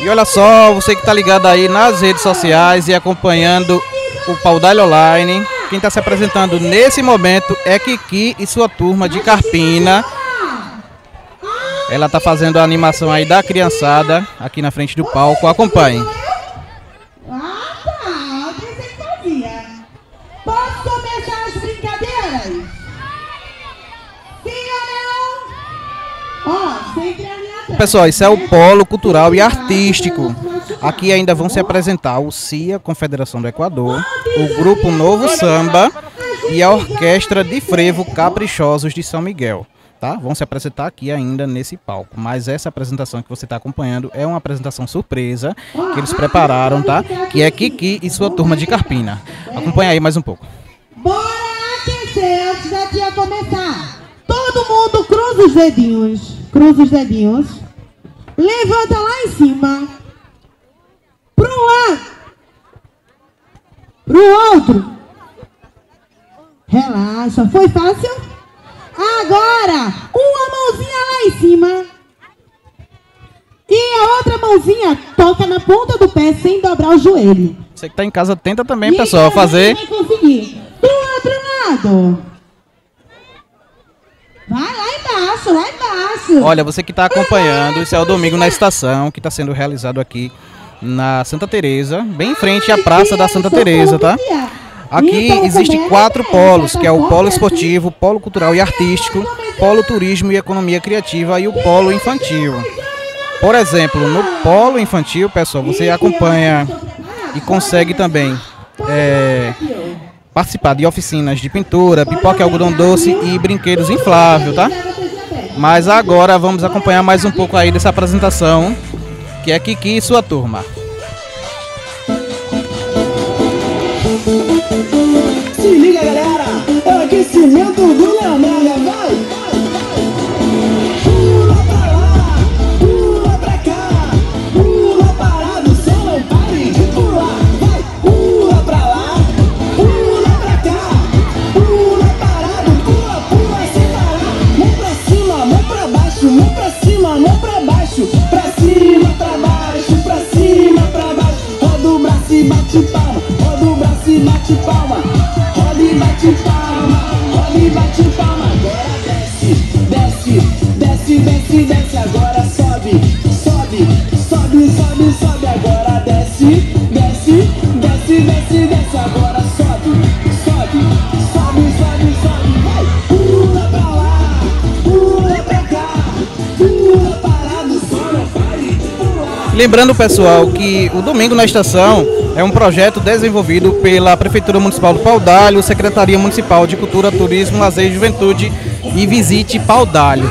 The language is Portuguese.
E olha só, você que está ligado aí nas redes sociais e acompanhando o Paudalho Online, quem está se apresentando nesse momento é Kiki e sua turma de Carpina. Ela está fazendo a animação aí da criançada aqui na frente do palco. Acompanhe. Ó, sempre. Pessoal, isso é o polo cultural e artístico. Aqui ainda vão se apresentar o CIA, Confederação do Equador, o Grupo Novo Samba e a Orquestra de Frevo Caprichosos de São Miguel. Tá? Vão se apresentar aqui ainda nesse palco. Mas essa apresentação que você está acompanhando é uma apresentação surpresa que eles prepararam, tá? Que é Kiki e sua turma de Carpina. Acompanha aí mais um pouco. Bora aquecer antes da tia começar. Todo mundo cruza os dedinhos. Cruza os dedinhos. Levanta lá em cima. Para um lado. Para o outro. Relaxa. Foi fácil? Agora, uma mãozinha lá em cima. E a outra mãozinha toca na ponta do pé sem dobrar o joelho. Você que está em casa, tenta também, Ninguém pessoal, fazer. Vai conseguir. Do outro lado. Vai lá Olha, você que está acompanhando, isso é o Domingo na Estação, que está sendo realizado aqui na Santa Teresa, bem em frente à Praça da Santa Teresa, tá? Aqui Então, existem também quatro é, polos, tá que é o polo esportivo, polo cultural e artístico, polo turismo e economia criativa e o polo infantil. Por exemplo, no polo infantil, pessoal, você acompanha e consegue também é, participar de oficinas de pintura, pipoca e algodão doce e brinquedos infláveis, tá? Mas agora vamos acompanhar mais um pouco aí dessa apresentação, que é Kiki e sua turma. E bate palma, roda e bate palma, agora desce, desce, desce, desce, desce, agora sobe, sobe, sobe, sobe, sobe, agora desce, desce, desce, desce, desce, agora Lembrando, pessoal, que o Domingo na Estação é um projeto desenvolvido pela Prefeitura Municipal do Paudalho, Secretaria Municipal de Cultura, Turismo, Lazer e Juventude e Visite Paudalho.